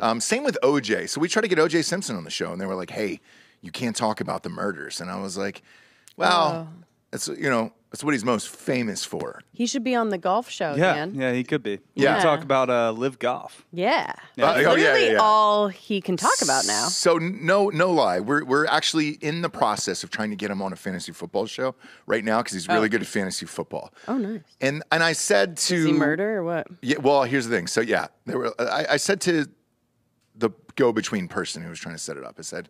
Um, same with OJ. So we tried to get OJ Simpson on the show, and they were like, "Hey, you can't talk about the murders." And I was like, "Well, that's you know that's what he's most famous for." He should be on the golf show, Yeah, man. yeah, he could be. We Yeah. could talk about uh, live golf. Yeah. Uh, That's oh, yeah, literally yeah, yeah. all he can talk about now. So no, no lie. We're we're actually in the process of trying to get him on a fantasy football show right now because he's really good at fantasy football. Oh, nice. And and I said to Is he murder or what? Yeah. Well, here's the thing. So yeah, there were. I, I said to the go-between person who was trying to set it up. I said,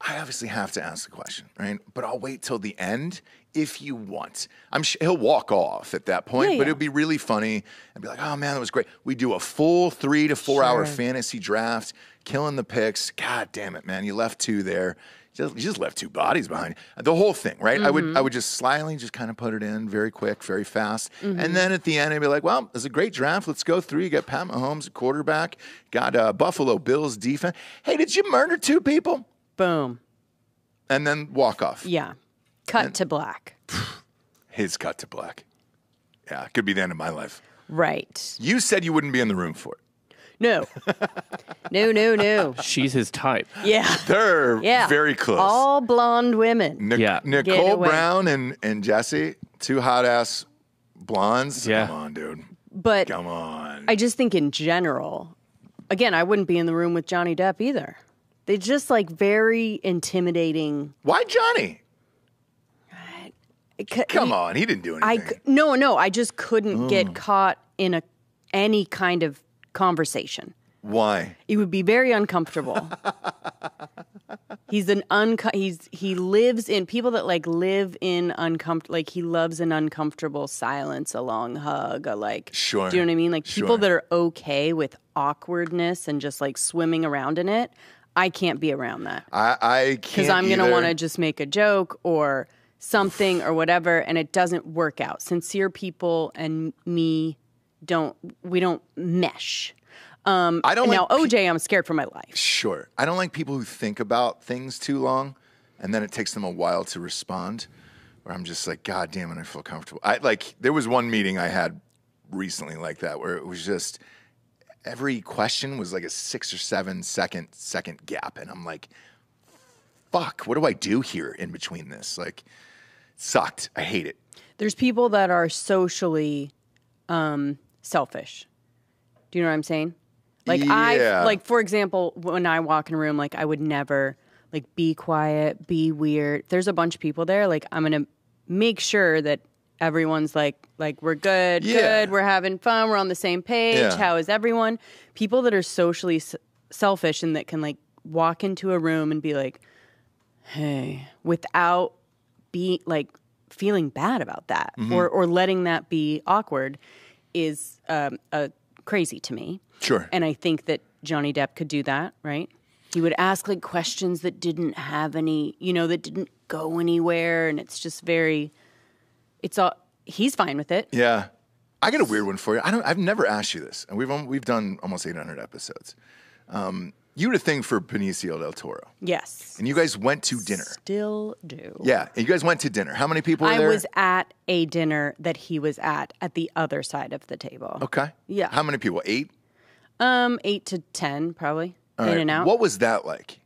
I obviously have to ask the question, right? But I'll wait till the end if you want. I'm sh- he'll walk off at that point, Yeah, but yeah. it'd be really funny and be like, oh man, that was great. We do a full three to four hour fantasy draft, killing the picks. God damn it, man, you left two there. You just, you just left two bodies behind. The whole thing, right? I would I would just slyly just kind of put it in very quick, very fast, and then at the end I'd be like, "Well, it's a great draft. Let's go through. You got Pat Mahomes, quarterback. Got uh, Buffalo Bills defense. Hey, did you murder two people?" Boom. And then walk off. Yeah. Cut to black. His cut to black. Yeah, could be the end of my life. Right. You said you wouldn't be in the room for it. No. no, no, no. She's his type. Yeah. They're Yeah. very close. All blonde women. Nic- Yeah. Get Nicole away. Brown and, and Jesse, two hot ass blondes. Yeah. Come on, dude. But Come on. I just think in general, again, I wouldn't be in the room with Johnny Depp either. They just like very intimidating. Why Johnny? It c- Come he- on. He didn't do anything. c- no no. I just couldn't get caught in a any kind of conversation. Why? It would be very uncomfortable. he's an un he's he lives in people that like live in uncomfortable like he loves an uncomfortable silence, a long hug, a like Sure. Do you know what I mean? Like people that are okay with awkwardness and just like swimming around in it. I can't be around that I, I can't. because I'm gonna want to just make a joke or something or whatever, and it doesn't work out. Sincere people and me don't we don't mesh. Um, I don't now like pe- OJ, I'm scared for my life. Sure. I don't like people who think about things too long and then it takes them a while to respond. Where I'm just like, God damn it, I feel comfortable. I like there was one meeting I had recently like that where it was just every question was like a six or seven second second gap. And I'm like, fuck, what do I do here in between this? Like sucked. I hate it. There's people that are socially um, selfish. Do you know what I'm saying? Like Yeah. I like for example, when I walk in a room, like I would never like be quiet, be weird. There's a bunch of people there. Like I'm gonna make sure that everyone's like like we're good, Yeah. good, we're having fun, we're on the same page. Yeah. How is everyone? People that are socially s- selfish and that can like walk into a room and be like, hey, without be like feeling bad about that Mm-hmm. or or letting that be awkward is um, uh, crazy to me. Sure. And I think that Johnny Depp could do that, right? He would ask like questions that didn't have any, you know, that didn't go anywhere, and it's just very. It's all. He's fine with it. Yeah. I got a weird one for you. I don't. I've never asked you this, and we've we've done almost 800 episodes. Um, you had a thing for Benicio del Toro, Yes. and you guys went to dinner. Still do. Yeah, and you guys went to dinner. How many people were I there? was at a dinner that he was at at the other side of the table. okay. Yeah. How many people? Eight. Um, eight to ten, probably All in right. and out. What was that like?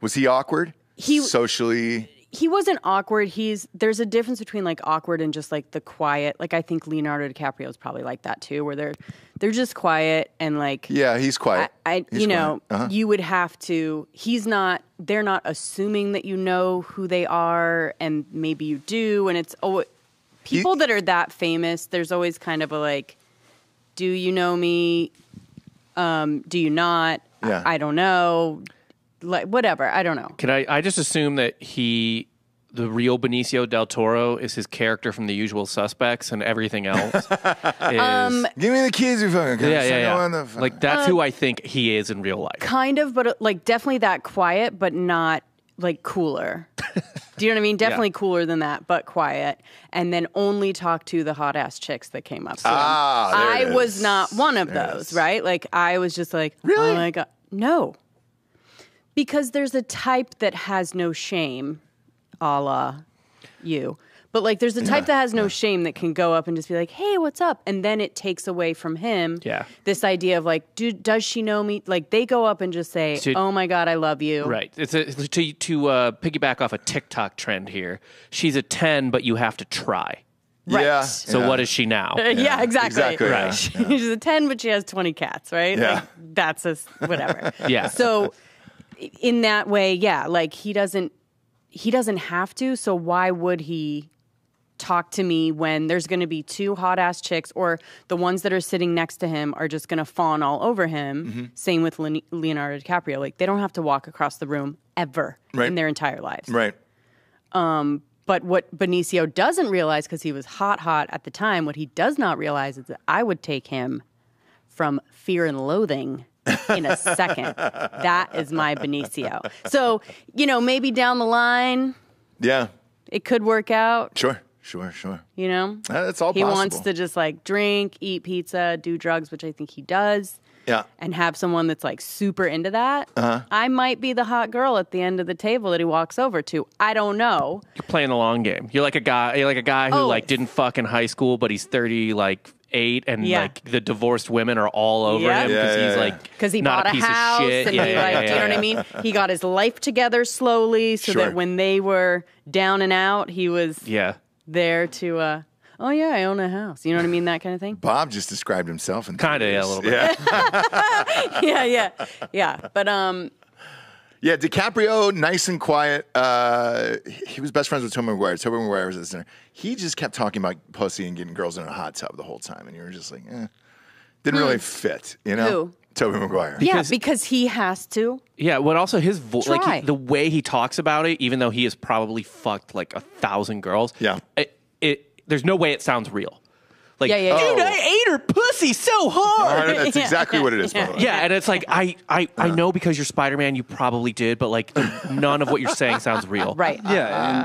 Was he awkward? He- socially. he wasn't awkward. He's there's a difference between like awkward and just like the quiet. Like I think Leonardo DiCaprio is probably like that too, where they're they're just quiet and like Yeah, he's quiet. I He's you know. Uh-huh. you would have to. He's not. They're not assuming that you know who they are, and maybe you do. And it's oh, people that are that famous. There's always kind of a like, do you know me? Um, do you not? I- Yeah. I, don't know. Like whatever. I don't know. Can I? I just assume that he, the real Benicio del Toro, is his character from The Usual Suspects, and everything else is. Um, Give me the keys, you fucking. yeah, cunt. yeah, I yeah. want the- Like that's who I think he is in real life. kind of, but uh, like definitely that quiet, but not like cooler. Do you know what I mean? Definitely cooler than that, but quiet. And then only talk to the hot ass chicks that came up to him. Ah, there I it was is. not one of There it those, is. right? Like I was just like, Really? oh my god, no, because there's a type that has no shame, a la you. But like, there's a type that has no shame that can go up and just be like, "Hey, what's up?" And then it takes away from him. Yeah. This idea of like, dude, does she know me? Like, they go up and just say, So- "Oh my god, I love you." Right. It's a, to to uh, piggyback off a TikTok trend here. She's a ten, but you have to try. Right. Yeah. So yeah. what is she now? Yeah, exactly. Exactly, yeah, Right. She's a 10, but she has 20 cats, right? Yeah. Like, that's a whatever. Yeah. So in that way, yeah, like he doesn't, he doesn't have to. So why would he talk to me when there's going to be two hot ass chicks or the ones that are sitting next to him are just going to fawn all over him? Mm-hmm. Same with Leonardo DiCaprio. Like they don't have to walk across the room ever Right. in their entire lives. Right. But what Benicio doesn't realize, because he was hot, hot at the time, what he does not realize is that I would take him from fear and loathing in a second. that is my Benicio. So, you know, maybe down the line, Yeah. it could work out, Sure. Sure. Sure. you know? Uh, That's all he possible. wants to just like drink, eat pizza, do drugs, which I think he does. Yeah. And have someone that's like super into that. Uh-huh. I might be the hot girl at the end of the table that he walks over to. I don't know. You're playing the long game. You're like a guy. You're like a guy who Always. like didn't fuck in high school, but he's thirty like eight, and Yeah. like the divorced women are all over Yeah. him because yeah, he's yeah. like because he not bought a a, piece house of shit. and yeah, he yeah, like, yeah, do you know what I mean? He got his life together slowly so Sure. that when they were down and out, he was Yeah. there to. uh Oh yeah, I own a house. You know what I mean? That kind of thing. Bob just described himself in Kinda, yeah, a little bit. Yeah. yeah, yeah, yeah. But um, Yeah, DiCaprio, nice and quiet. Uh, he was best friends with Tobey Maguire. Tobey Maguire was at the center. He just kept talking about pussy and getting girls in a hot tub the whole time, and you were just like, eh. Didn't really fit, you know? Hmm. Who? Tobey Maguire. yeah, Because- because he has to. Yeah, but also his voice, like he, the way he talks about it, even though he has probably fucked like a thousand girls. Yeah. it, it there's no way it sounds real. Like, Yeah, yeah, yeah. dude, I ate her pussy so hard. Uh, That's exactly what it is. by the way. Yeah, and it's like I I, I know because you're Spider Man, you probably did, but like none of what you're saying sounds real. Right. Yeah, and